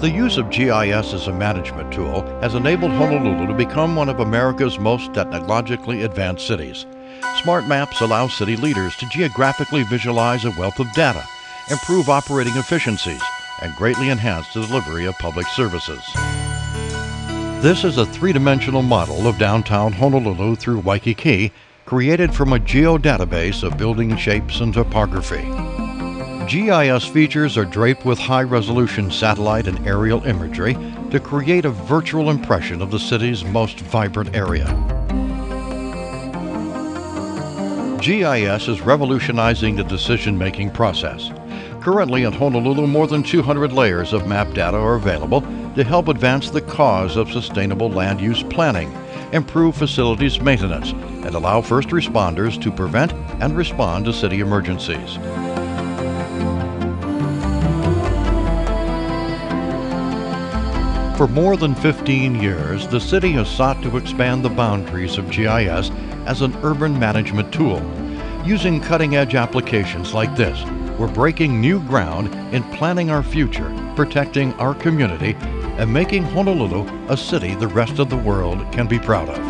The use of GIS as a management tool has enabled Honolulu to become one of America's most technologically advanced cities. Smart maps allow city leaders to geographically visualize a wealth of data, improve operating efficiencies, and greatly enhance the delivery of public services. This is a three dimensional model of downtown Honolulu through Waikiki, created from a geodatabase of building shapes and topography. GIS features are draped with high resolution satellite and aerial imagery to create a virtual impression of the city's most vibrant area. GIS is revolutionizing the decision making process. Currently in Honolulu, more than 200 layers of map data are available to help advance the cause of sustainable land use planning, improve facilities maintenance, and allow first responders to prevent and respond to city emergencies. For more than 15 years, the city has sought to expand the boundaries of GIS as an urban management tool. Using cutting edge applications like this, we're breaking new ground in planning our future, protecting our community, and making Honolulu a city the rest of the world can be proud of.